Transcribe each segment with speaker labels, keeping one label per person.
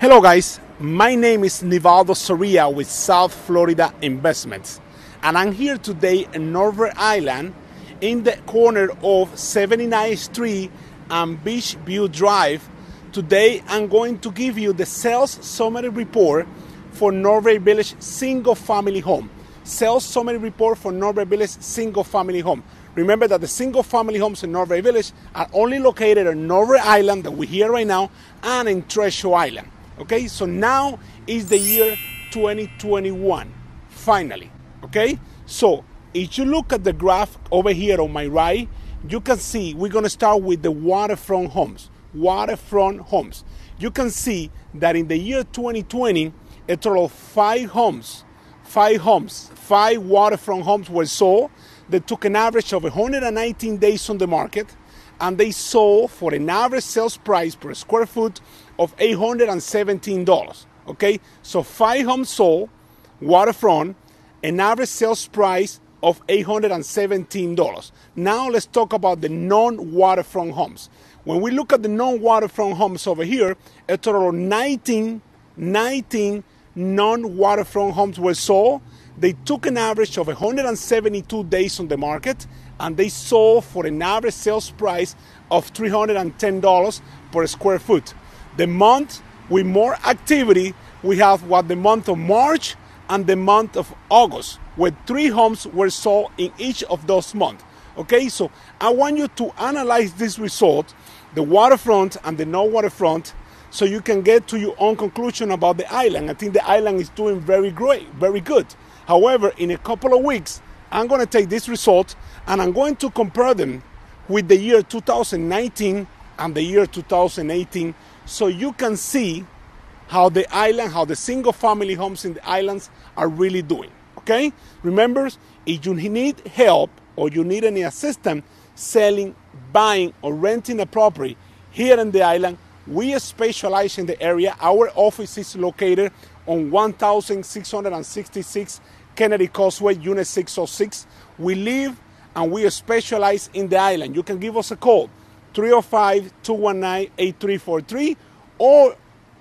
Speaker 1: Hello, guys. My name is Nivaldo Soria with South Florida Investments, and I'm here today in North Bay Island in the corner of 79th Street and Beach View Drive. Today, I'm going to give you the sales summary report for North Bay Village single family home. Sales summary report for North Bay Village single family home. Remember that the single family homes in North Bay Village are only located on North Bay Island that we're here right now and in Treasure Island. Okay, so now is the year 2021, finally. Okay, so if you look at the graph over here on my right, you can see we're gonna start with the waterfront homes. Waterfront homes. You can see that in the year 2020, a total of five homes, five homes, five waterfront homes were sold. They took an average of 119 days on the market and they sold for an average sales price per square foot of $817. Okay, so five homes sold, waterfront, an average sales price of $817. Now let's talk about the non waterfront homes. When we look at the non waterfront homes over here, a total of 19, 19 non waterfront homes were sold. They took an average of 172 days on the market and they sold for an average sales price of $310 per square foot. The month with more activity, we have what the month of March and the month of August, where three homes were sold in each of those months. Okay, so I want you to analyze this result, the waterfront and the no waterfront, so you can get to your own conclusion about the island. I think the island is doing very great, very good. However, in a couple of weeks, I'm going to take this result and I'm going to compare them with the year 2019 and the year 2018 so you can see how the island, how the single family homes in the islands are really doing. Okay? Remember, if you need help or you need any assistance selling, buying, or renting a property here in the island, we specialize in the area. Our office is located on 1666 Kennedy Causeway, Unit 606. We live and we specialize in the island. You can give us a call 305 219 8343 or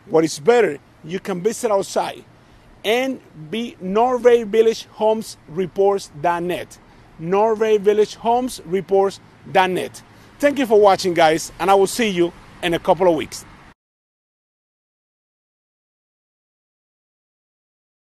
Speaker 1: what is better, you can visit our site NB North Bay Village Homes Reports.net. North Bay Village Homes Reports.net. Thank you for watching, guys, and I will see you in a couple of weeks.